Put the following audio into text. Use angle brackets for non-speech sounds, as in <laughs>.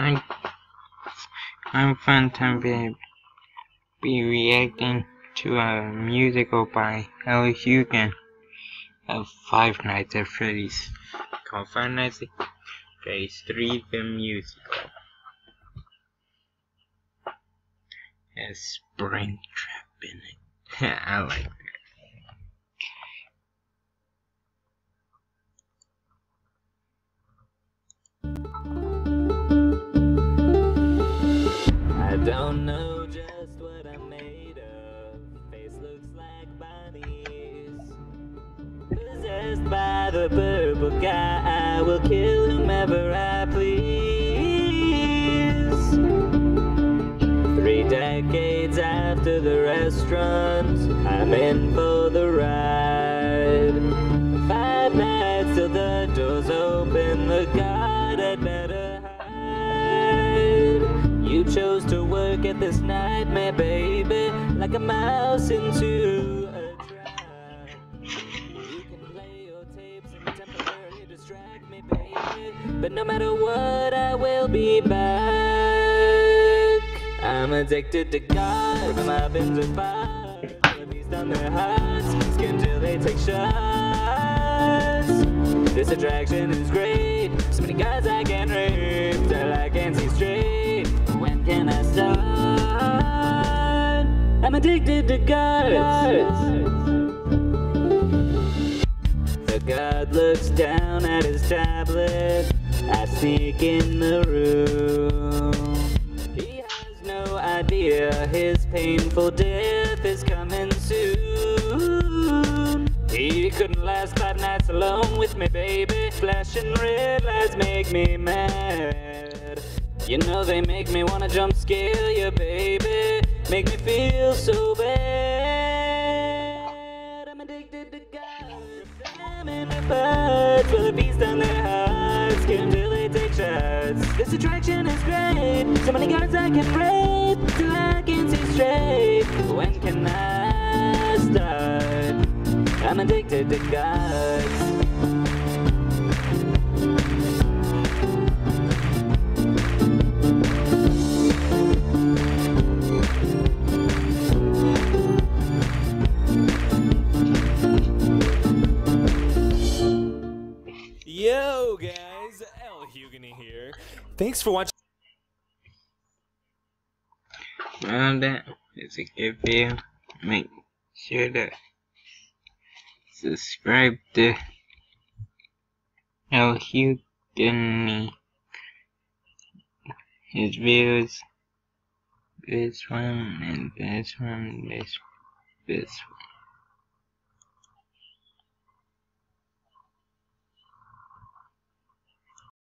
I'm I'm fun time be, be reacting to a musical by Lhugueny of Five Nights at Freddy's called Five Nights at Freddy's 3 the musical. Has Springtrap in it. <laughs> I like that. By the purple guy, I will kill whomever I please. Three decades after the restaurant, I'm in for the ride. Five nights till the doors open, the guard had better hide. You chose to work at this nightmare, baby, like a mouse into but no matter what, I will be back. I'm addicted to God, my bins of bars. He's on their hearts, skin till they take shots. This attraction is great. So many guys I can rape till I can't see straight. When can I start? I'm addicted to. The guard looks down at his tablet. I sneak in the room. He has no idea his painful death is coming soon. He couldn't last five nights alone with me, baby. Flashing red lights make me mad. You know they make me wanna jump scare you, baby. Make me feel so bad. I'm addicted to God. I'm the buds. Will it feast on their hearts? Shots. This attraction is great. So many guards I can rape till I can see straight. When can I start? I'm addicted to guards. Lhugueny here. Thanks for watching. Well, that is a good video. Make sure to subscribe to Lhugueny. His videos. This one and this one, this, this one.